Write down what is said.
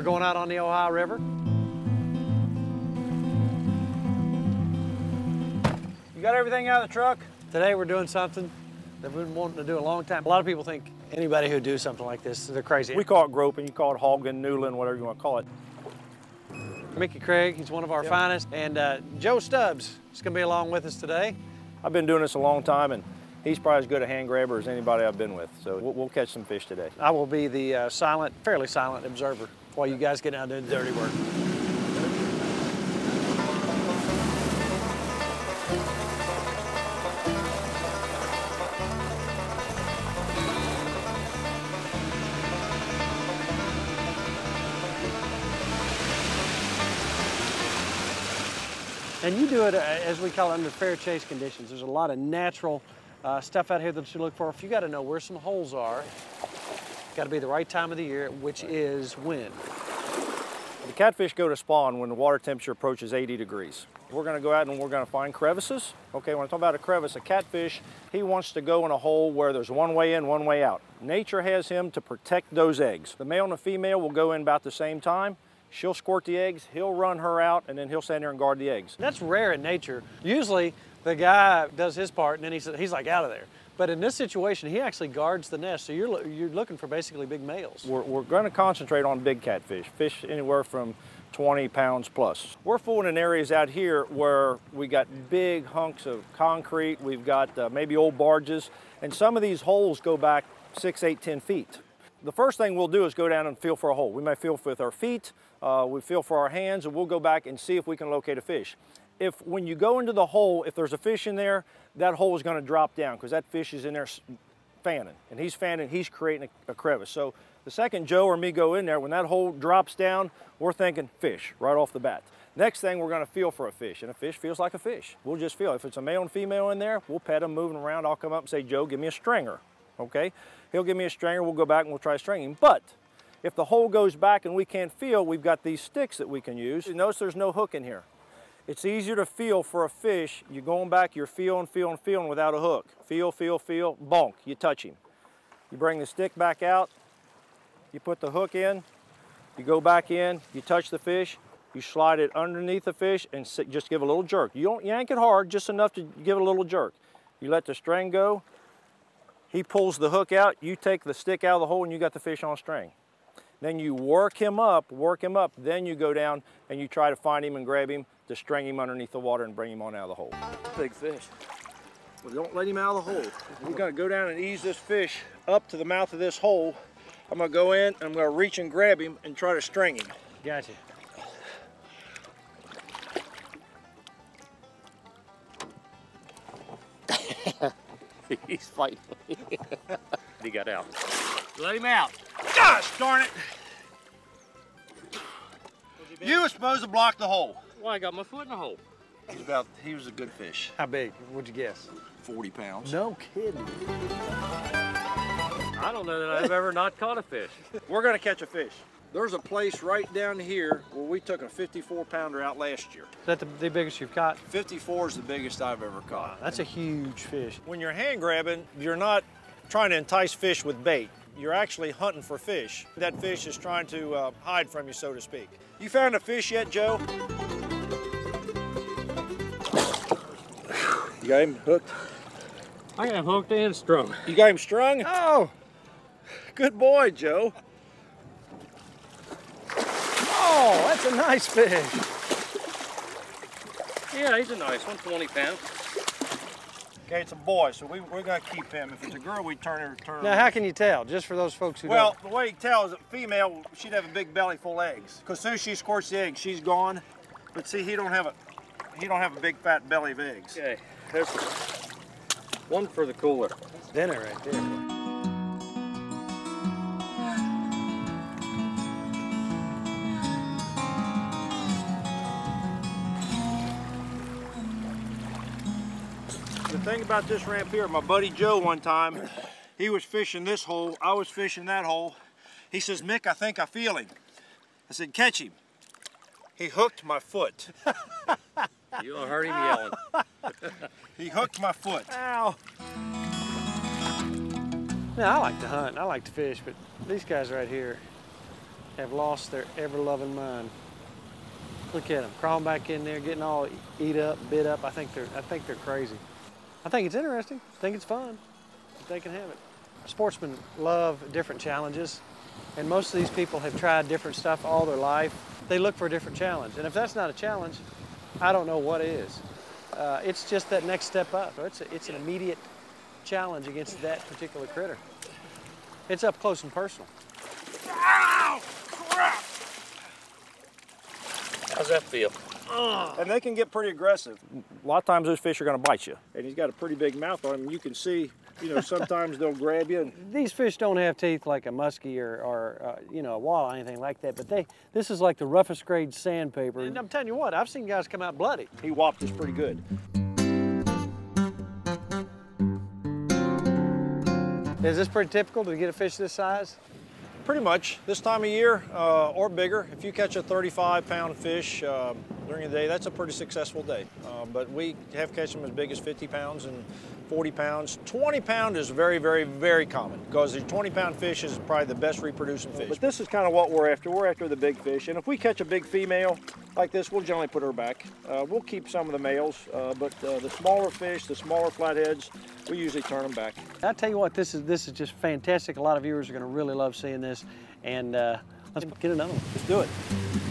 We're going out on the Ohio River. You got everything out of the truck? Today we're doing something that we've been wanting to do a long time. A lot of people think anybody who do something like this, they're crazy. We call it groping, you call it hogging, noodling, whatever you want to call it. Mickey Craig, he's one of our Yep. finest, and uh, Joe Stubbs is gonna be along with us today. I've been doing this a long time and he's probably as good a hand grabber as anybody I've been with. So we'll, we'll catch some fish today. I will be the uh, silent, fairly silent observer while you guys get out and the dirty work. And you do it, uh, as we call it, under fair chase conditions. There's a lot of natural uh, stuff out here that you look for. If you got to know where some holes are, got to be the right time of the year, which is when. The catfish go to spawn when the water temperature approaches 80 degrees. We're gonna go out and we're gonna find crevices. Okay, when I talk about a crevice, a catfish, he wants to go in a hole where there's one way in, one way out. Nature has him to protect those eggs. The male and the female will go in about the same time. She'll squirt the eggs, he'll run her out, and then he'll stand there and guard the eggs. That's rare in nature. Usually, the guy does his part, and then he's, he's like out of there. But in this situation, he actually guards the nest. So you're, you're looking for basically big males. We're, we're going to concentrate on big catfish, fish anywhere from 20 pounds plus. We're fooling in areas out here where we got big hunks of concrete, we've got uh, maybe old barges, and some of these holes go back six, eight, 10 feet. The first thing we'll do is go down and feel for a hole. We may feel with our feet, uh, we feel for our hands, and we'll go back and see if we can locate a fish. If when you go into the hole, if there's a fish in there, that hole is going to drop down because that fish is in there fanning, and he's fanning, he's creating a, a crevice. So the second Joe or me go in there, when that hole drops down, we're thinking fish right off the bat. Next thing, we're gonna feel for a fish, and a fish feels like a fish. We'll just feel. If it's a male and female in there, we'll pet them moving around. I'll come up and say, Joe, give me a stringer, okay? He'll give me a stringer, we'll go back and we'll try stringing. But if the hole goes back and we can't feel, we've got these sticks that we can use. You notice there's no hook in here. It's easier to feel for a fish. You're going back, you're feeling, feeling, feeling without a hook. Feel, feel, feel, bonk, you touch him. You bring the stick back out, you put the hook in, you go back in, you touch the fish, you slide it underneath the fish and si- just give a little jerk. You don't yank it hard, just enough to give it a little jerk. You let the string go, he pulls the hook out, you take the stick out of the hole and you got the fish on string. Then you work him up, work him up, then you go down and you try to find him and grab him to string him underneath the water and bring him on out of the hole. Big fish. Well, don't let him out of the hole. We're gonna go down and ease this fish up to the mouth of this hole. I'm gonna go in, and I'm gonna reach and grab him and try to string him. Gotcha. He's fighting. he got out. Let him out. Gosh darn it! You were supposed to block the hole. Well, I got my foot in the hole. He's about, he was a good fish. How big? What'd you guess? 40 pounds. No kidding. I don't know that I've ever not caught a fish. We're gonna catch a fish. There's a place right down here where we took a 54 pounder out last year. Is that the, the biggest you've caught? 54 is the biggest I've ever caught. That's a huge fish. When you're hand grabbing, you're not trying to entice fish with bait. You're actually hunting for fish. That fish is trying to uh, hide from you, so to speak. You found a fish yet, Joe? Got him hooked? I got him hooked and strung. You got him strung? Oh, good boy, Joe. Oh, that's a nice fish. Yeah, he's a nice one, 20 pounds. Okay, it's a boy, so we, we're gonna keep him. If it's a girl, we turn her. Turn her Now, how can you tell? Just for those folks who Well, don't. the way you tell is a female, she'd have a big belly full of eggs. Because as soon as she squirts the egg, she's gone. But see, he don't have a, he don't have a big fat belly of eggs. Okay, there's one for the cooler. Dinner right there. The thing about this ramp here, my buddy Joe one time, he was fishing this hole, I was fishing that hole. He says, Mick, I think I feel him. I said, catch him. He hooked my foot. You'll heard him yelling. He hooked my foot. Ow. Now, I like to hunt, I like to fish, but these guys right here, have lost their ever-loving mind. Look at them crawling back in there, getting all eat up, bit up. I think they're I think they're crazy. I think it's interesting. I think it's fun. They can have it. Sportsmen love different challenges, and most of these people have tried different stuff all their life. They look for a different challenge, and if that's not a challenge, I don't know what is. Uh, it's just that next step up. So it's a, it's an immediate challenge against that particular critter. It's up close and personal. How's that feel? And they can get pretty aggressive. A lot of times those fish are going to bite you. And he's got a pretty big mouth on him. You can see, you know, sometimes they'll grab you. And These fish don't have teeth like a muskie or, or uh, you know, a walleye, anything like that. But they, this is like the roughest grade sandpaper. And I'm telling you what, I've seen guys come out bloody. he whopped us pretty good. Is this pretty typical to get a fish this size? Pretty much this time of year uh, or bigger. If you catch a 35 pound fish um, during the day, that's a pretty successful day. Uh, but we have catch them as big as 50 pounds and 40 pounds. 20 pound is very, very, very common because the 20 pound fish is probably the best reproducing fish. But this is kind of what we're after. We're after the big fish. And if we catch a big female like this, we'll generally put her back. Uh, we'll keep some of the males, uh, but uh, the smaller fish, the smaller flatheads, we usually turn them back. I tell you what, this is this is just fantastic. A lot of viewers are going to really love seeing this, and uh, let's get another one. Let's do it.